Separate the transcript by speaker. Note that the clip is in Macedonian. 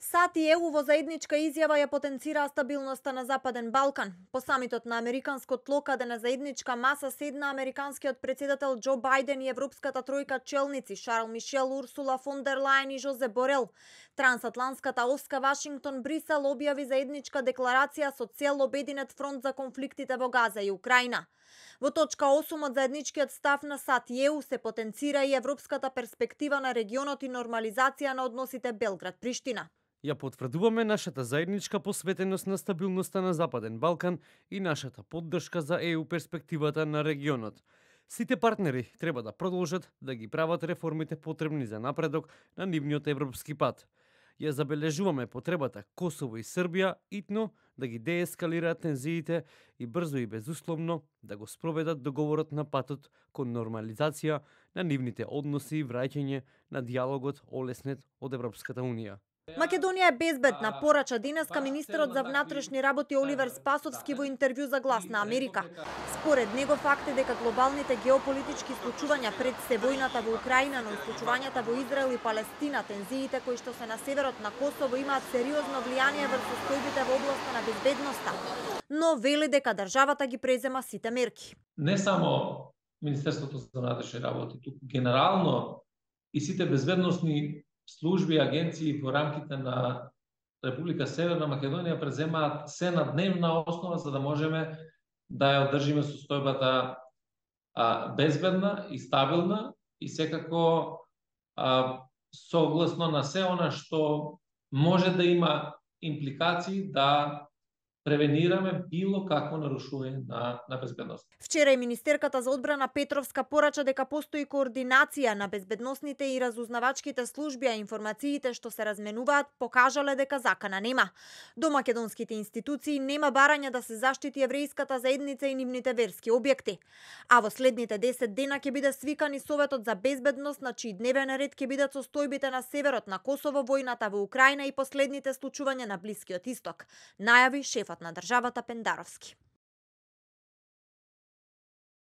Speaker 1: САД и ЕУ во заедничка изјава ја потенцираа стабилноста на Западен Балкан. По самитот на американско тло каде на заедничка маса седна американскиот председател Џо Бајден и европската тројка челници Шарл Мишел, Урсула фон дер Лајен и Жозе Борел. Трансатланската оска Вашингтон Брисел објави заедничка декларација со цел обединет фронт за конфликтите во Газа и Украина. Во точка 8 од заедничкиот став на САД и ЕУ се потенцира и европската перспектива на регионот и нормализација на односите Белград-Приштина
Speaker 2: ја потврдуваме нашата заедничка посветеност на стабилноста на Западен Балкан и нашата поддршка за ЕУ перспективата на регионот. Сите партнери треба да продолжат да ги прават реформите потребни за напредок на нивниот европски пат. Ја забележуваме потребата Косово и Србија итно да ги деескалираат тензиите и брзо и безусловно да го спроведат договорот на патот кон нормализација на нивните односи и враќање на диалогот олеснет од Европската Унија.
Speaker 1: Македонија е безбедна, порача денеска министерот за внатрешни работи Оливер Спасовски во интервју за Глас на Америка. Според него факт е дека глобалните геополитички случувања пред се војната во Украина, но и случувањата во Израел и Палестина, тензиите кои што се на северот на Косово имаат сериозно влијание врз состојбите во областа на безбедноста. Но вели дека државата ги презема сите мерки.
Speaker 3: Не само Министерството за внатрешни работи, туку генерално и сите безбедносни служби и агенции во рамките на Република Северна Македонија преземаат се на дневна основа за да можеме да ја одржиме состојбата а, безбедна и стабилна и секако а, согласно на се она што може да има импликации да превенираме било какво нарушување на, на безбедност.
Speaker 1: Вчера и Министерката за одбрана Петровска порача дека постои координација на безбедносните и разузнавачките служби, а информациите што се разменуваат покажале дека закана нема. До македонските институции нема барање да се заштити еврејската заедница и нивните верски објекти. А во следните 10 дена ќе биде свикан и Советот за безбедност, на чиј дневен ред ќе бидат состојбите на северот на Косово, војната во Украина и последните случувања на Блискиот Исток, најави шефот на државата Пендаровски.